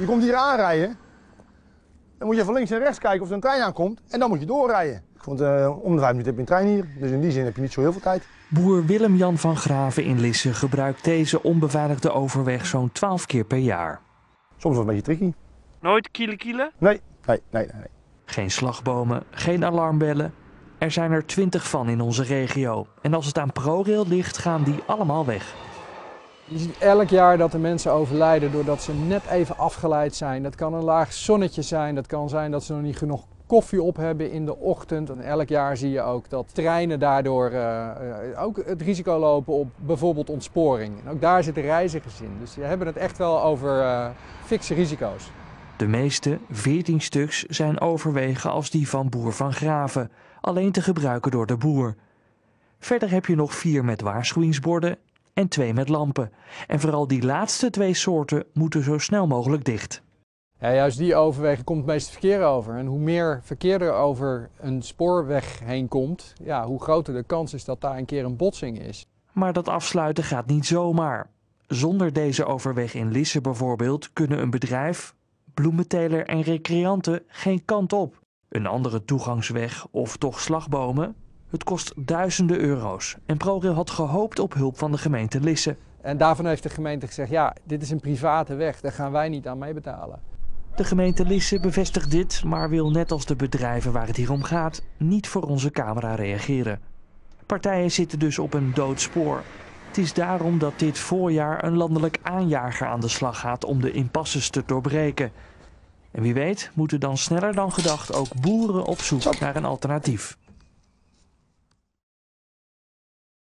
Je komt hier aanrijden. Dan moet je van links en rechts kijken of er een trein aankomt. En dan moet je doorrijden. Ik vond uh, om de vijf minuten heb je een trein hier. Dus in die zin heb je niet zo heel veel tijd. Boer Willem-Jan van Graven in Lisse gebruikt deze onbeveiligde overweg zo'n 12 keer per jaar. Soms wat een beetje tricky. Nooit kiele kiele? Nee, nee, nee, nee. Geen slagbomen, geen alarmbellen. Er zijn er 20 van in onze regio. En als het aan ProRail ligt, gaan die allemaal weg. Je ziet elk jaar dat er mensen overlijden doordat ze net even afgeleid zijn. Dat kan een laag zonnetje zijn, dat kan zijn dat ze nog niet genoeg koffie op hebben in de ochtend. En elk jaar zie je ook dat treinen daardoor uh, ook het risico lopen op bijvoorbeeld ontsporing. En ook daar zitten reizigers in. Dus we hebben het echt wel over uh, fikse risico's. De meeste, 14 stuks, zijn overwegen als die van Boer van Graven, alleen te gebruiken door de boer. Verder heb je nog vier met waarschuwingsborden en twee met lampen. En vooral die laatste twee soorten moeten zo snel mogelijk dicht. Ja, juist die overwegen komt het meeste verkeer over. En hoe meer verkeer er over een spoorweg heen komt, ja, hoe groter de kans is dat daar een keer een botsing is. Maar dat afsluiten gaat niet zomaar. Zonder deze overweg in Lisse bijvoorbeeld kunnen een bedrijf, bloementeler en recreanten geen kant op. Een andere toegangsweg of toch slagbomen? Het kost duizenden euro's en ProRail had gehoopt op hulp van de gemeente Lisse. En daarvan heeft de gemeente gezegd, ja, dit is een private weg, daar gaan wij niet aan meebetalen. De gemeente Lisse bevestigt dit, maar wil net als de bedrijven waar het hier om gaat niet voor onze camera reageren. Partijen zitten dus op een dood spoor. Het is daarom dat dit voorjaar een landelijk aanjager aan de slag gaat om de impasses te doorbreken. En wie weet moeten dan sneller dan gedacht ook boeren op zoek naar een alternatief.